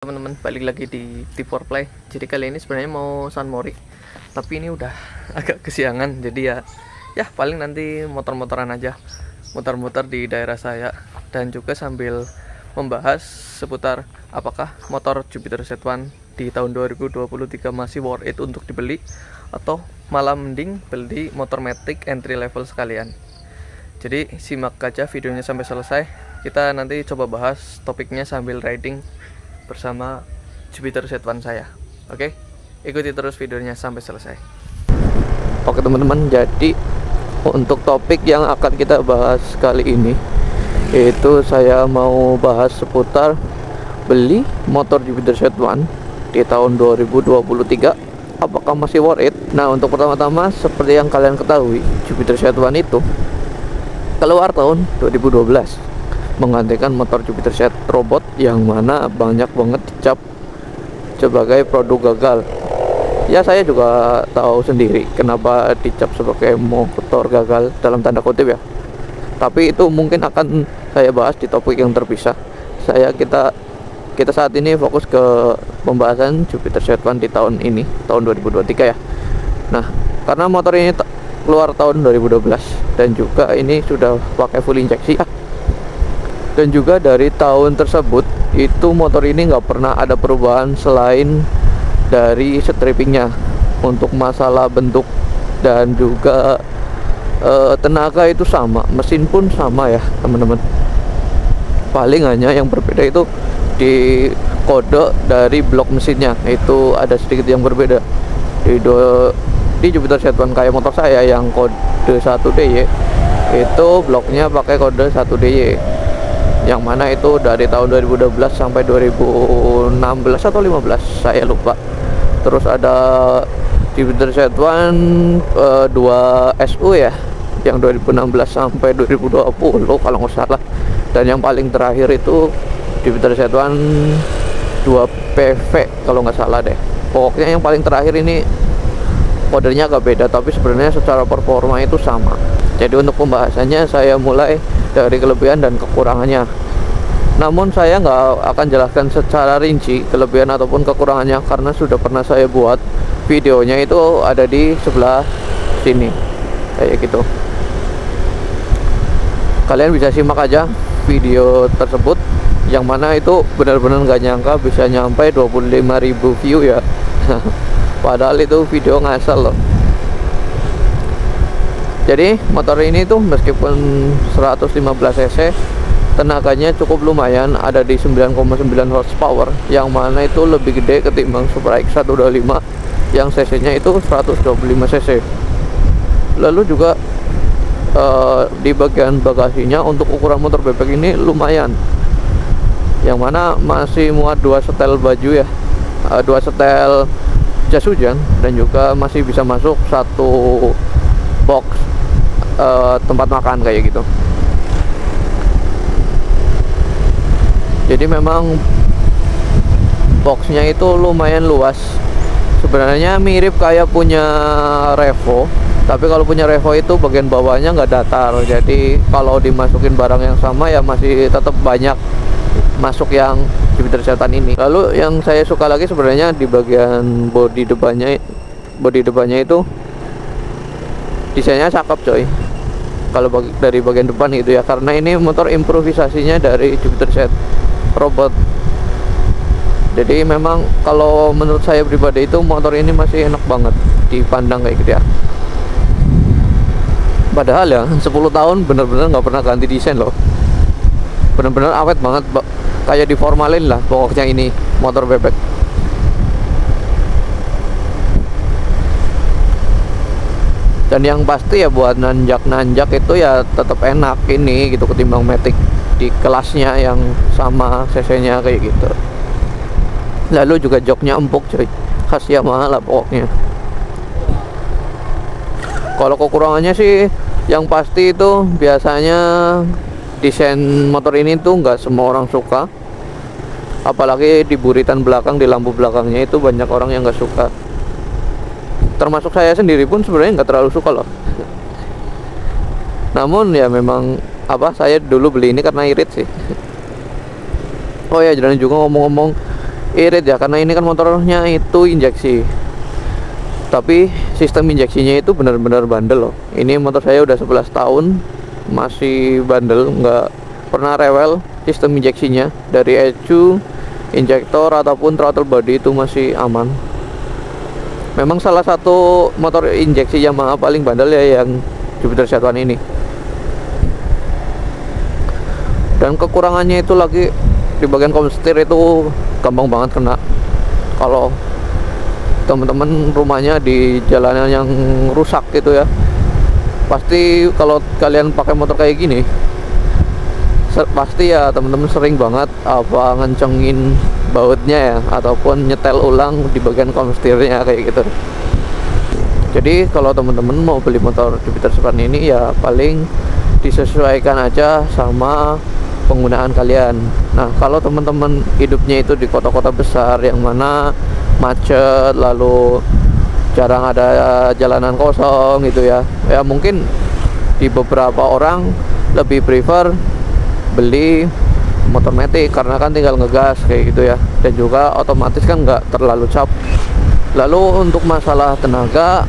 teman-teman balik lagi di T4 Play. Jadi kali ini sebenarnya mau San Mori tapi ini udah agak kesiangan. Jadi ya ya paling nanti motor-motoran aja muter-muter di daerah saya. Dan juga sambil membahas seputar apakah motor Jupiter Z1 di tahun 2023 masih worth it untuk dibeli atau malah mending beli motor Matic entry level sekalian. Jadi simak aja videonya sampai selesai. Kita nanti coba bahas topiknya sambil riding bersama Jupiter Z1 saya. Oke, ikuti terus videonya sampai selesai. Oke teman-teman, jadi untuk topik yang akan kita bahas kali ini itu saya mau bahas seputar beli motor Jupiter Z1 di tahun 2023 apakah masih worth it? Nah untuk pertama-tama seperti yang kalian ketahui Jupiter Z1 itu keluar tahun 2012 menggantikan motor Jupiter Set robot yang mana banyak banget dicap sebagai produk gagal. Ya saya juga tahu sendiri kenapa dicap sebagai motor gagal dalam tanda kutip ya. Tapi itu mungkin akan saya bahas di topik yang terpisah. Saya kita kita saat ini fokus ke pembahasan Jupiter Set1 di tahun ini tahun 2023 ya. Nah karena motor ini keluar tahun 2012 dan juga ini sudah pakai full injeksi. Ya dan juga dari tahun tersebut itu motor ini nggak pernah ada perubahan selain dari strippingnya untuk masalah bentuk dan juga e, tenaga itu sama mesin pun sama ya teman-teman. Paling hanya yang berbeda itu di kode dari blok mesinnya itu ada sedikit yang berbeda. Di do, di Jupiter Z1 kayak motor saya yang kode 1DY itu bloknya pakai kode 1DY yang mana itu dari tahun 2012 sampai 2016 atau 15 saya lupa. Terus ada Jupiter Z1 uh, 2 SU ya yang 2016 sampai 2020 kalau nggak salah. Dan yang paling terakhir itu Jupiter Z1 2 PV kalau nggak salah deh. Pokoknya yang paling terakhir ini kodenya agak beda tapi sebenarnya secara performa itu sama. Jadi untuk pembahasannya saya mulai dari kelebihan dan kekurangannya. Namun saya nggak akan jelaskan secara rinci kelebihan ataupun kekurangannya karena sudah pernah saya buat videonya itu ada di sebelah sini. Kayak gitu. Kalian bisa simak aja video tersebut. Yang mana itu benar-benar nggak nyangka bisa nyampe 25.000 view ya. Padahal itu video ngasal loh jadi motor ini tuh meskipun 115 cc tenaganya cukup lumayan ada di 9,9 horsepower yang mana itu lebih gede ketimbang Supra X125 yang cc nya itu 125 cc. Lalu juga uh, di bagian bagasinya untuk ukuran motor bebek ini lumayan. Yang mana masih muat dua setel baju ya uh, dua setel jas hujan dan juga masih bisa masuk satu box uh, tempat makan kayak gitu. Jadi memang boxnya itu lumayan luas. Sebenarnya mirip kayak punya Revo tapi kalau punya Revo itu bagian bawahnya nggak datar. Jadi kalau dimasukin barang yang sama ya masih tetap banyak masuk yang Jupiter setan ini. Lalu yang saya suka lagi sebenarnya di bagian bodi depannya bodi depannya itu desainnya cakep coy kalau bagi, dari bagian depan itu ya. Karena ini motor improvisasinya dari Jupiter Set robot. Jadi memang kalau menurut saya pribadi itu motor ini masih enak banget dipandang kayak gitu ya. Padahal ya 10 tahun bener-bener nggak pernah ganti desain loh. Bener-bener awet banget kayak diformalin lah pokoknya ini motor bebek dan yang pasti ya buat nanjak-nanjak itu ya tetap enak ini gitu ketimbang Matic di kelasnya yang sama cc nya kayak gitu. Lalu juga joknya empuk cuy. Khas Yamaha lah pokoknya. Kalau kekurangannya sih yang pasti itu biasanya desain motor ini tuh nggak semua orang suka. Apalagi di buritan belakang di lampu belakangnya itu banyak orang yang nggak suka termasuk saya sendiri pun sebenarnya nggak terlalu suka loh. Namun ya memang apa saya dulu beli ini karena irit sih. Oh ya jangan juga ngomong-ngomong irit ya karena ini kan motornya itu injeksi. Tapi sistem injeksinya itu benar-benar bandel loh. Ini motor saya udah 11 tahun masih bandel nggak pernah rewel sistem injeksinya. Dari ECU injektor ataupun throttle body itu masih aman memang salah satu motor injeksi Yamaha paling bandel ya yang Jupiter Z1 ini. Dan kekurangannya itu lagi di bagian komsetir itu gampang banget kena. Kalau teman-teman rumahnya di jalanan yang rusak gitu ya pasti kalau kalian pakai motor kayak gini pasti ya teman-teman sering banget apa ngencengin bautnya ya ataupun nyetel ulang di bagian konstirnya kayak gitu. Jadi kalau teman-teman mau beli motor Jupiter seperti ini ya paling disesuaikan aja sama penggunaan kalian. Nah kalau teman-teman hidupnya itu di kota-kota besar yang mana macet lalu jarang ada jalanan kosong gitu ya ya mungkin di beberapa orang lebih prefer beli motor metik karena kan tinggal ngegas kayak gitu ya. Dan juga otomatis kan nggak terlalu cap. Lalu untuk masalah tenaga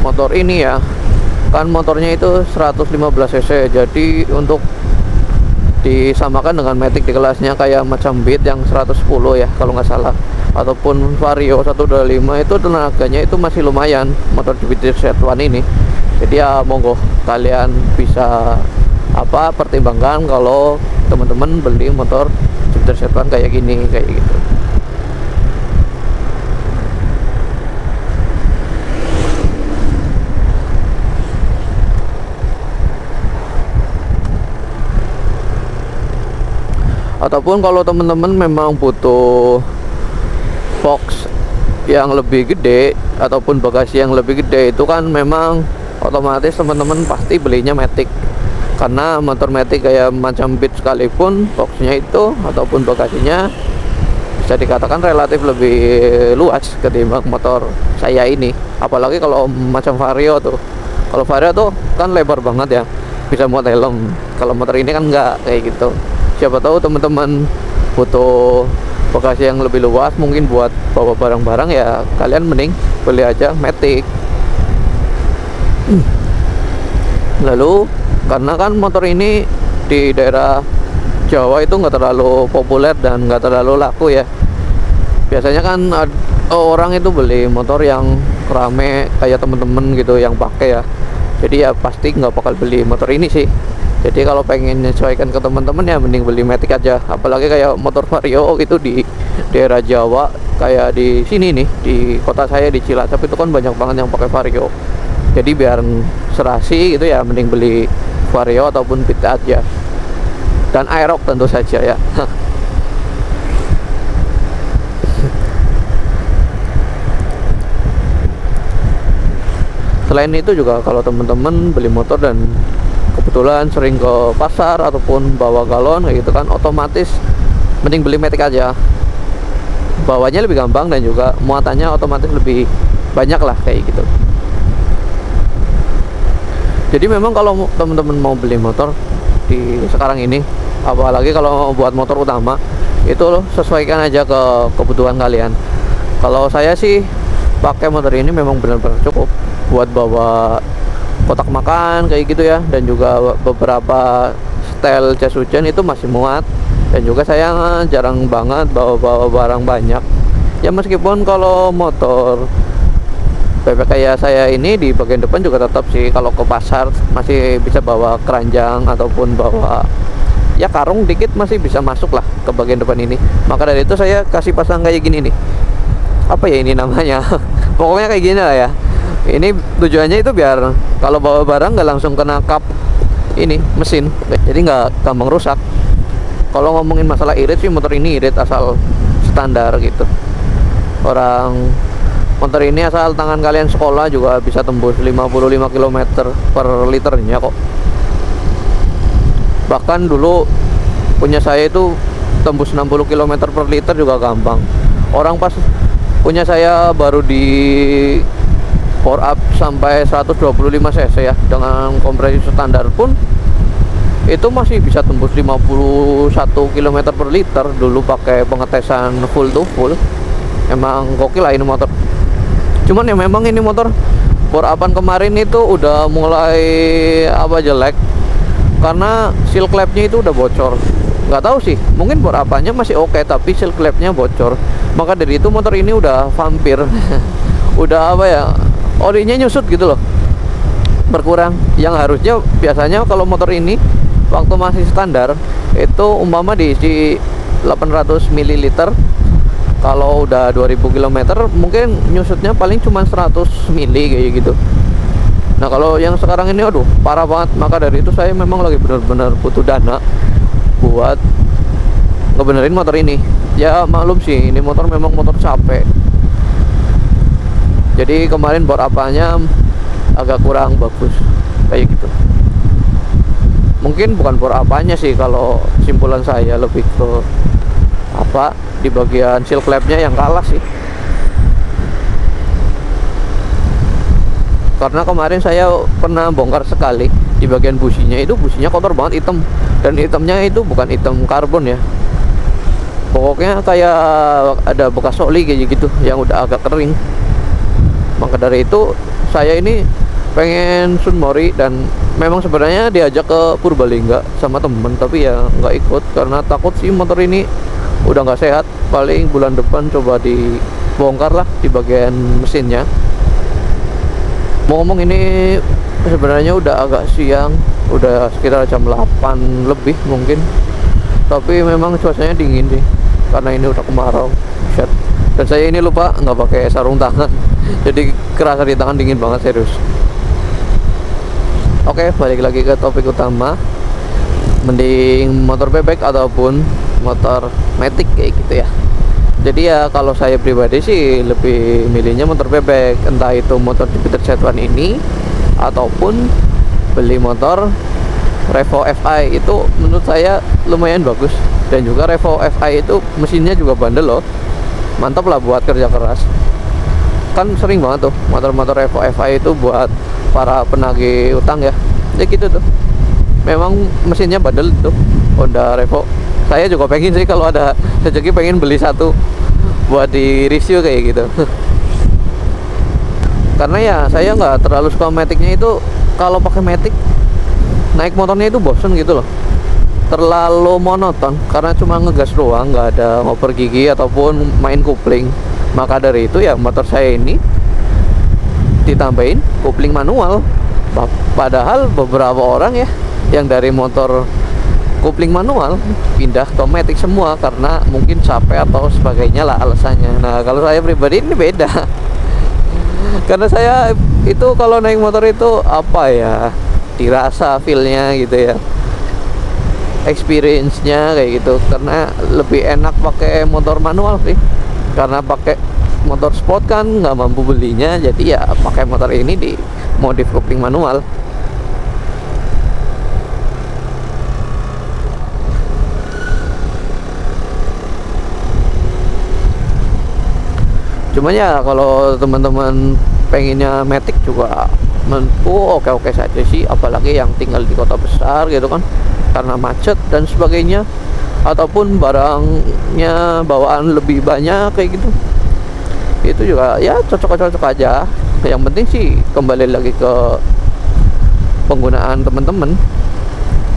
motor ini ya. Kan motornya itu 115 cc. Jadi untuk disamakan dengan Matic di kelasnya kayak macam Beat yang 110 ya kalau nggak salah. Ataupun Vario 125 itu tenaganya itu masih lumayan motor Jupiter Z1 ini. Jadi ya monggo kalian bisa apa pertimbangkan kalau teman-teman beli motor Jupiter Z1 kayak gini kayak gitu. Ataupun kalau teman-teman memang butuh box yang lebih gede ataupun bagasi yang lebih gede itu kan memang otomatis teman-teman pasti belinya Matic karena motor Matic kayak macam Beat sekalipun boxnya itu ataupun bagasinya bisa dikatakan relatif lebih luas ketimbang motor saya ini. Apalagi kalau macam Vario tuh. Kalau Vario tuh kan lebar banget ya bisa muat helm. Kalau motor ini kan enggak kayak gitu. Siapa tahu teman-teman butuh bagasi yang lebih luas mungkin buat bawa barang-barang ya kalian mending beli aja Matic lalu karena kan motor ini di daerah Jawa itu nggak terlalu populer dan nggak terlalu laku ya. Biasanya kan orang itu beli motor yang rame kayak temen-temen gitu yang pakai ya. Jadi ya pasti nggak bakal beli motor ini sih. Jadi kalau pengen menyesuaikan ke teman-teman ya mending beli Matic aja. Apalagi kayak motor Vario itu di daerah Jawa kayak di sini nih di kota saya di Cilacap itu kan banyak banget yang pakai Vario. Jadi biar serasi gitu ya mending beli Vario ataupun Pita aja dan Aerox tentu saja ya. Selain itu juga kalau teman-teman beli motor dan kebetulan sering ke pasar ataupun bawa galon kayak gitu kan otomatis mending beli metik aja. Bawanya lebih gampang dan juga muatannya otomatis lebih banyak lah kayak gitu jadi memang kalau teman-teman mau beli motor di sekarang ini apalagi kalau buat motor utama itu sesuaikan aja ke kebutuhan kalian. Kalau saya sih pakai motor ini memang benar-benar cukup buat bawa kotak makan kayak gitu ya dan juga beberapa style jas hujan itu masih muat. Dan juga saya jarang banget bawa-bawa barang banyak. Ya meskipun kalau motor bebek kayak saya ini di bagian depan juga tetap sih. Kalau ke pasar masih bisa bawa keranjang ataupun bawa ya karung dikit masih bisa masuk lah ke bagian depan ini. Maka dari itu saya kasih pasang kayak gini nih. Apa ya ini namanya? Pokoknya kayak gini lah ya. Ini tujuannya itu biar kalau bawa barang nggak langsung kena kap ini mesin. Jadi nggak gampang rusak. Kalau ngomongin masalah irit sih motor ini irit asal standar gitu. Orang motor ini asal tangan kalian sekolah juga bisa tembus 55 km per liternya kok. Bahkan dulu punya saya itu tembus 60 km per liter juga gampang. Orang pas punya saya baru di power up sampai 125 cc ya. Dengan kompresi standar pun itu masih bisa tembus 51 km per liter. Dulu pakai pengetesan full to full. Emang gokil lah ini motor cuman ya memang ini motor Por Apan kemarin itu udah mulai apa jelek. Karena seal clapnya itu udah bocor. Nggak tahu sih mungkin Por Apannya masih oke okay, tapi seal clapnya bocor. Maka dari itu motor ini udah vampir. Udah apa ya orinya nyusut gitu loh. Berkurang. Yang harusnya biasanya kalau motor ini waktu masih standar itu umpama diisi 800 ml kalau udah 2000 km mungkin nyusutnya paling cuma 100 mili kayak gitu. Nah kalau yang sekarang ini aduh parah banget. Maka dari itu saya memang lagi benar-benar butuh dana buat ngebenerin motor ini. Ya maklum sih ini motor memang motor capek. Jadi kemarin bor apanya agak kurang bagus kayak gitu. Mungkin bukan bor apanya sih kalau simpulan saya lebih ke apa? Di bagian seal clapnya yang kalah sih. Karena kemarin saya pernah bongkar sekali di bagian businya. Itu businya kotor banget hitam. Dan hitamnya itu bukan hitam karbon ya. Pokoknya kayak ada bekas oli kayak gitu yang udah agak kering. Maka dari itu saya ini pengen Sunmori dan memang sebenarnya diajak ke Purbalingga sama temen tapi ya nggak ikut karena takut sih motor ini udah nggak sehat paling bulan depan coba dibongkar lah di bagian mesinnya. Mau ngomong ini sebenarnya udah agak siang udah sekitar jam 8 lebih mungkin. Tapi memang cuacanya dingin sih karena ini udah kemarau Shit. dan saya ini lupa nggak pakai sarung tangan jadi kerasa di tangan dingin banget serius. Oke balik lagi ke topik utama. Mending motor bebek ataupun motor matic kayak gitu ya. Jadi ya kalau saya pribadi sih lebih milihnya motor bebek. Entah itu motor Jupiter Z1 ini ataupun beli motor Revo FI itu menurut saya lumayan bagus. Dan juga Revo FI itu mesinnya juga bandel loh. Mantap lah buat kerja keras. Kan sering banget tuh motor-motor Revo FI itu buat para penagih utang ya. Ya gitu tuh. Memang mesinnya bandel tuh Honda Revo saya juga pengen sih kalau ada rezeki pengen beli satu buat di review kayak gitu. Karena ya saya nggak terlalu suka metiknya itu kalau pakai metik naik motornya itu bosen gitu loh. Terlalu monoton karena cuma ngegas doang nggak ada ngoper gigi ataupun main kupling. Maka dari itu ya motor saya ini ditambahin kupling manual. Padahal beberapa orang ya yang dari motor kopling manual pindah ke matic semua karena mungkin capek atau sebagainya lah alasannya. Nah kalau saya pribadi ini beda. Karena saya itu kalau naik motor itu apa ya dirasa feelnya gitu ya. Experience-nya kayak gitu. Karena lebih enak pakai motor manual sih. Karena pakai motor sport kan nggak mampu belinya. Jadi ya pakai motor ini di modif kopling manual cuma ya kalau teman-teman pengennya metik juga menurutku oke-oke saja sih. Apalagi yang tinggal di kota besar gitu kan karena macet dan sebagainya. Ataupun barangnya bawaan lebih banyak kayak gitu. Itu juga ya cocok-cocok aja. Yang penting sih kembali lagi ke penggunaan teman-teman.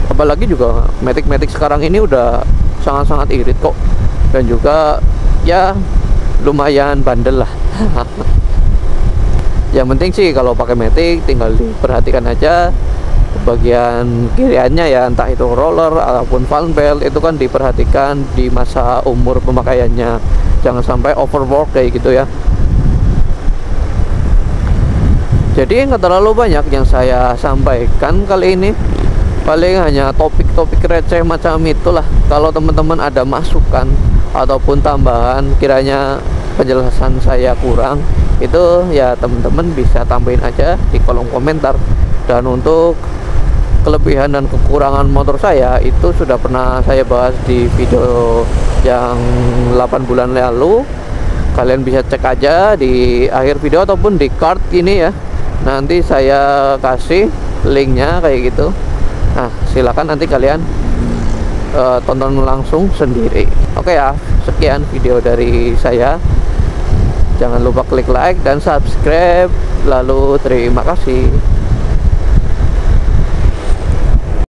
Apalagi juga metik-metik sekarang ini udah sangat-sangat irit kok. Dan juga ya lumayan bandel lah. Yang penting sih kalau pakai metik tinggal diperhatikan aja bagian kiriannya ya entah itu roller ataupun fan belt itu kan diperhatikan di masa umur pemakaiannya. Jangan sampai overwork kayak gitu ya. Jadi nggak terlalu banyak yang saya sampaikan kali ini. Paling hanya topik-topik receh macam itulah. Kalau teman-teman ada masukan ataupun tambahan kiranya penjelasan saya kurang itu ya teman-teman bisa tambahin aja di kolom komentar. Dan untuk kelebihan dan kekurangan motor saya itu sudah pernah saya bahas di video yang 8 bulan lalu. Kalian bisa cek aja di akhir video ataupun di card ini ya. Nanti saya kasih linknya kayak gitu. Nah silakan nanti kalian uh, tonton langsung sendiri. Oke ya sekian video dari saya. Jangan lupa klik like dan subscribe. Lalu terima kasih